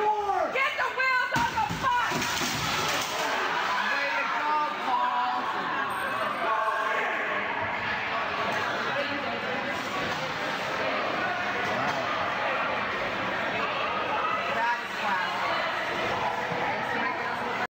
Get the win!